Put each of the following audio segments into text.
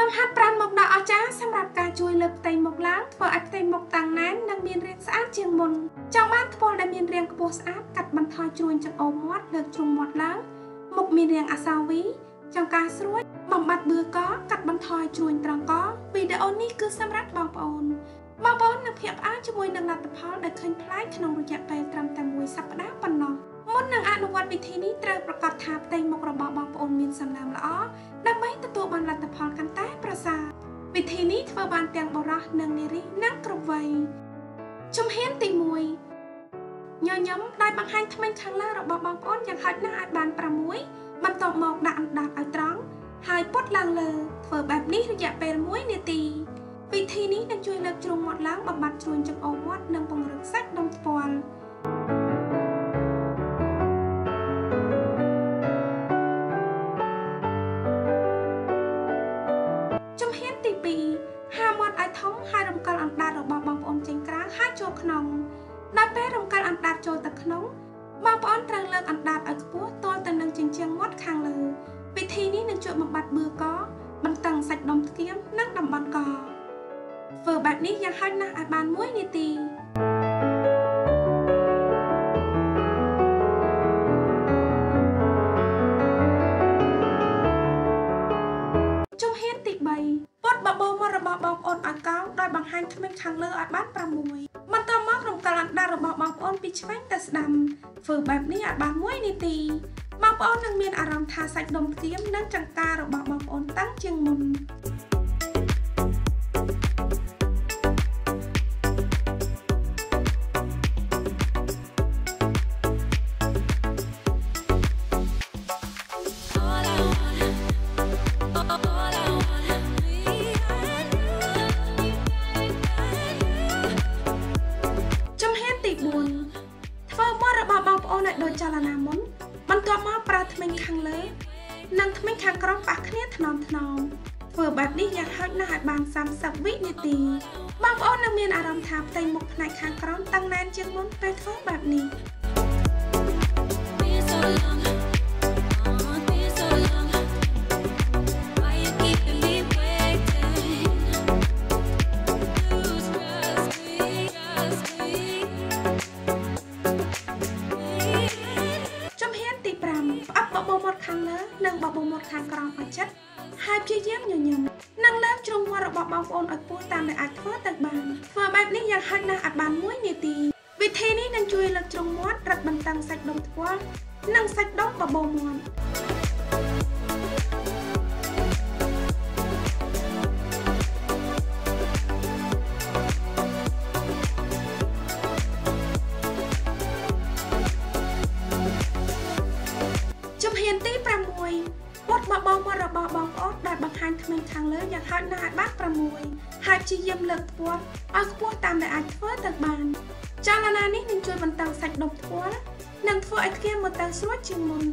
លំហាត់5មុខដ៏អស្ចារ្យសម្រាប់ការជួយលើកផ្ទៃមុខឡើងធ្វើឲ្យផ្ទៃមុខតាំងណែននិងមានរាងស្អាតជាងមុនចង់បានថ្ពាល់ដែលមានរាងខ្ពស់ស្អាតកាត់បន្ថយជ្រួញចង្អុលមាត់លើកជ្រុងមាត់ឡើងមុខមានរាងអសាវីចង្ការស្រួចបំបត្តិបឿកកាត់បន្ថយជ្រួញត្រង់កវីដេអូនេះគឺសម្រាប់បងប្អូនបងប្អូននឹងភាកផ្អើលជាមួយនឹងលទ្ធផលដែលឃើញប្លែកក្នុងរយៈពេលត្រឹមតែមួយសប្តាហ៍ប៉ុណ្ណោះមុននឹងអនុវត្តវិធីនេះត្រូវប្រកាសថាផ្ទៃមុខរបស់បងប្អូនមានសំណើមល្អដើម្បីទទួលបានលទ្ធផលកាន់តែប្រសើរវិ ធីនេះធ្វើបានទាំងបុរសនិងនារីនិងគ្រប់វ័យជំហានទី1ញញឹមដោយបង្ហាញថ្មិញខាងលើរបស់បងប្អូនយ៉ាងហោចណាស់ឲ្យបាន6បន្ទាប់មកដាក់អណ្ដាតឲ្យត្រង់ហើយពត់ឡើងលើធ្វើបែបនេះរយៈពេល1នាទីវិធីនេះនឹងជួយលើកជ្រុងមាត់ឡើងបំបត្តិជ្រួញចង្អុលមាត់និងពង្រឹងសាច់ដុំថ្ពាល់ជំហានទី2 ហាមាត់ឲ្យធំហើយរំកិលអណ្ដាតរបស់បងប្អូនចេញក្រៅហើយចូលក្នុងដល់ពេលរំកិលអណ្ដាតចូលទៅក្នុងបងប្អូនត្រូវលើកអណ្ដាតឲ្យខ្ពស់ទាល់ទៅនឹងជញ្ជាំងមាត់ខាងលើវិធីនេះនឹងជួយបំបត្តិបឿកបន្តឹងសាច់ដុំថ្គាមនិងតំបន់កធ្វើបែបនេះយ៉ាងហោចណាស់ឲ្យបាន1នាទីជំហានទី3ពត់ បបោមករបស់បងប្អូនឲ្យកោងដោយបង្ហាញធ្មេញខាងលើឲ្យបាន6បន្តមករំកិលអណ្ដាតរបស់បងប្អូនពីឆ្វេងទៅស្ដាំធ្វើបែបនេះឲ្យបាន1នាទីបងប្អូននឹងមានអារម្មណ៍ថាសាច់ដុំផ្ទៀមនិងចង្ការរបស់បងប្អូនតាំងជាងមុន មកប្រើធ្មេញខាងលើនិងធ្មេញខាងក្រោមប៉ះគ្នាថ្នមថ្នមធ្វើបែបនេះយ៉ាងហោចណាស់ឲ្យបាន30វិនាទីបងប្អូននឹងមានអារម្មណ៍ថាផ្ទៃមុខផ្នែកខាងក្រោមតឹងណែនជាងមុនពេលធ្វើបែបនេះ so long. មាត់ខាងលើនិងបបោមាត់ខាងក្រោមឲ្យជិតហើយព្យាយាមញញឹមនិងលើកជ្រុងមាត់របស់បងប្អូនឲ្យខ្ពស់តាមដែលអាចធ្វើទៅបានធ្វើបែបនេះយ៉ាងហោចណាស់អាចបាន1នាទីវិធីនេះនឹងជួយលើកជ្រុងមាត់រឹតបន្តឹងសាច់ដុំថ្ពាល់និងសាច់ដុំបបោមាត់ 6ពត់បបោមាត់របស់បងប្អូនដែលបង្ហាញធ្មេញខាងលើយ៉ាងហោចណាស់អាចបាន6ហើយព្យាយាមលើកថ្ពាល់ឲ្យខ្ពស់តាមដែលអាចធ្វើទៅបានចលនានេះនឹងជួយបន្តឹងសាច់ដុំថ្ពាល់និងធ្វើឲ្យធ្គាមមើលទៅស្រួចជាងមុន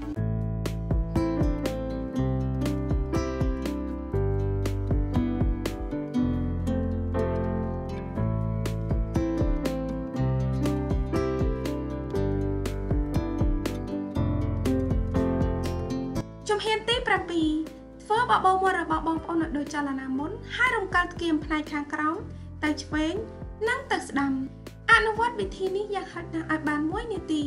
ជំហានទី7ធ្វើបបោមាត់របស់បងប្អូនឲ្យដូចចលនាមុនហើយរំកិលធ្គាមផ្នែកខាងក្រោមទៅឆ្វេងនិងទៅស្ដាំអនុវត្តវិធីនេះយ៉ាងហោចណាស់ឲ្យបាន1នាទី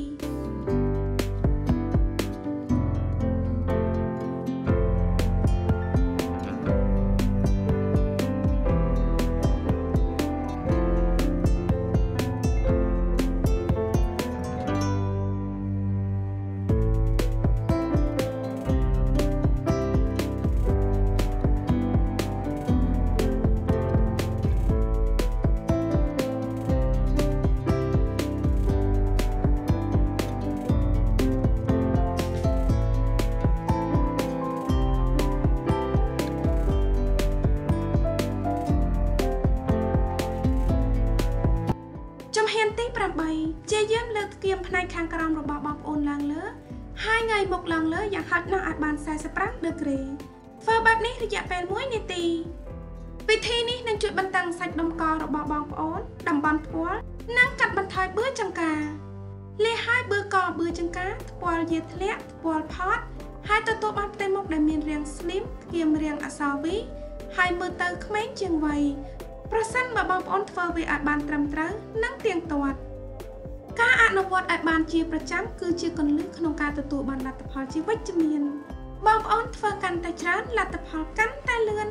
ជំហានទី8ជាយាមលើកធ្គាមផ្នែកខាងក្រោមរបស់បងប្អូនឡើងលើហើយងាយមុខឡើងលើយ៉ាងហោចណាស់អាចបាន45ដឺក្រេធ្វើបែបនេះរយៈពេល1នាទីវិធីនេះនឹងជួយបន្តឹងសាច់ដុំករបស់បងប្អូនតំបន់ថ្ពាល់និងកាត់បន្ថយបឿចង្ការលាហើយបឿកបឿចង្ការថ្ពាល់យាធ្លាក់ថ្ពាល់ផតហើយទទួលបានផ្ទៃមុខដែលមានរាង slim ធ្គាមរាងអក្សរ V ហើយមើលទៅក្មេងជាងវ័យ ប្រសិនបើបងប្អូនធ្វើវាឲ្យបានត្រឹមត្រូវនិងទៀងទាត់ការអនុវត្តឲ្យបានជាប្រចាំគឺជាគន្លឹះក្នុងការទទួលបានលទ្ធផលជាវិជ្ជមានបងប្អូនធ្វើកាន់តែច្រើនលទ្ធផលកាន់តែលឿន